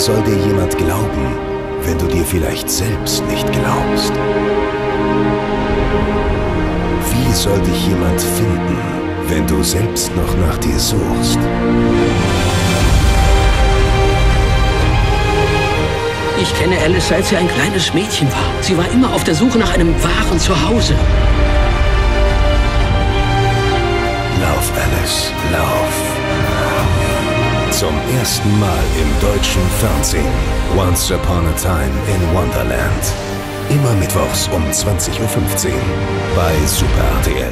soll dir jemand glauben, wenn du dir vielleicht selbst nicht glaubst? Wie soll dich jemand finden, wenn du selbst noch nach dir suchst? Ich kenne Alice, seit sie ein kleines Mädchen war. Sie war immer auf der Suche nach einem wahren Zuhause. Lauf, Alice, lauf. Zum ersten Mal im deutschen Fernsehen. Once Upon a Time in Wonderland. Immer mittwochs um 20.15 Uhr bei Super RTL.